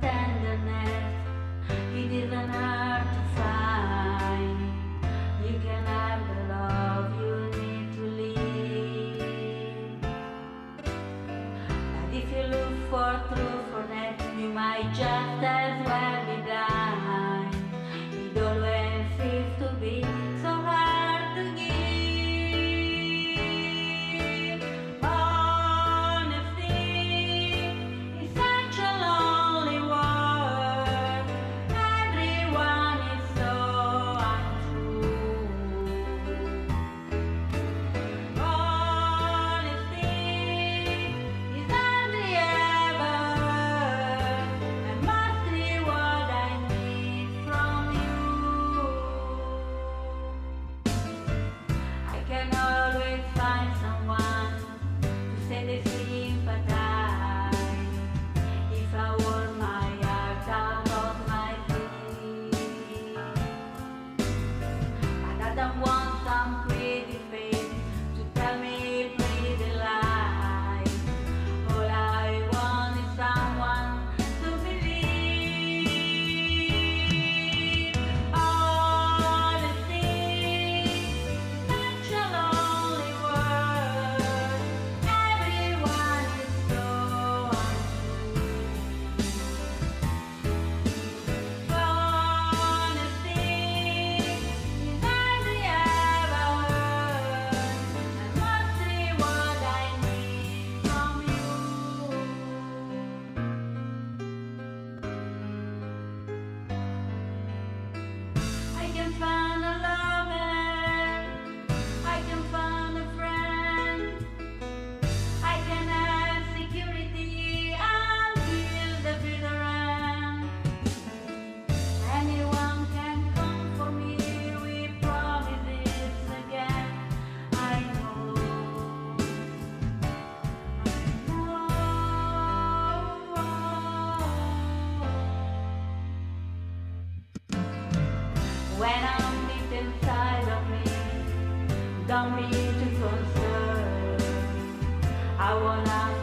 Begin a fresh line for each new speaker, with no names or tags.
tenderness you give an have to find. You can have the love you need to live. But if you look for truth for love, you might just as well be blind. find someone to say this to. I wanna.